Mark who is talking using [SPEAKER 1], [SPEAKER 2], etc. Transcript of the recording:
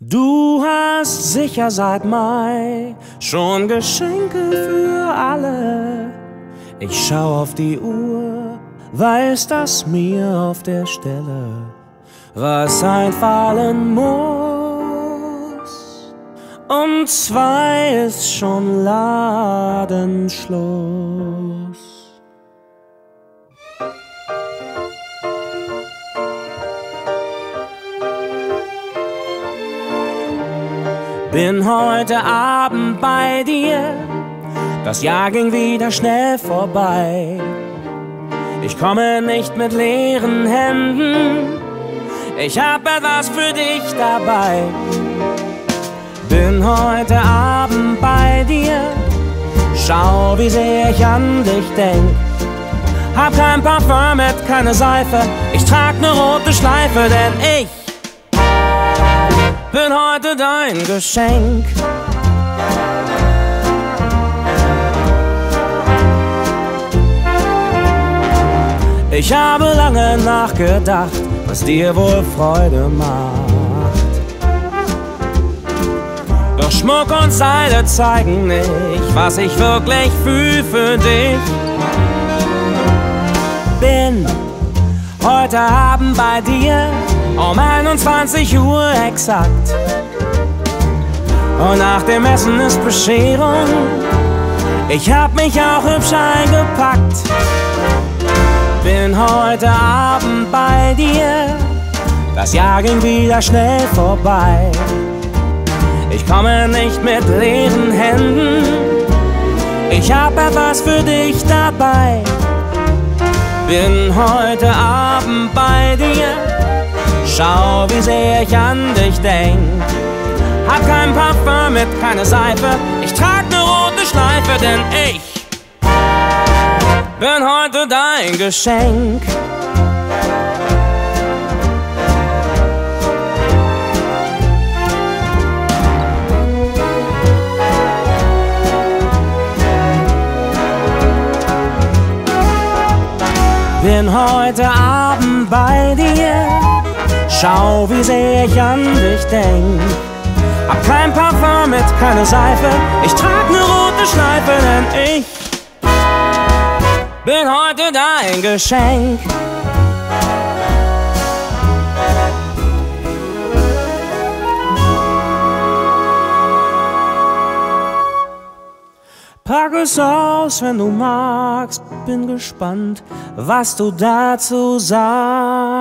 [SPEAKER 1] Du hast sicher seit Mai schon Geschenke für alle. Ich schau auf die Uhr, weiß, dass mir auf der Stelle was einfallen muss. Um zwei ist schon Ladenschluss. Bin heute Abend bei dir, das Jahr ging wieder schnell vorbei. Ich komme nicht mit leeren Händen, ich hab etwas für dich dabei. Bin heute Abend bei dir, schau, wie sehr ich an dich denk. Hab kein Parfum mit, keine Seife, ich trag ne rote Schleife, denn ich bin heute dein Geschenk. Ich habe lange nachgedacht, was dir wohl Freude macht. Doch Schmuck und Seile zeigen nicht, was ich wirklich fühl für dich. Bin heute Abend bei dir um 21 Uhr exakt. Und nach dem Essen ist Bescherung. Ich hab mich auch hübsch eingepackt. Bin heute Abend bei dir. Das Jahr ging wieder schnell vorbei. Ich komme nicht mit leeren Händen. Ich hab etwas für dich dabei. Bin heute Abend bei dir Schau, wie sehr ich an dich denk. Hab kein Parfum mit, keine Seife. Ich trag ne rote Schleife, denn ich bin heute dein Geschenk. Bin heute Abend bei dir Schau, wie sehr ich an dich denk. Hab kein Parfum mit, keine Seife. Ich trag ne rote Schleife, denn ich bin heute dein Geschenk. Pack es aus, wenn du magst, bin gespannt, was du dazu sagst.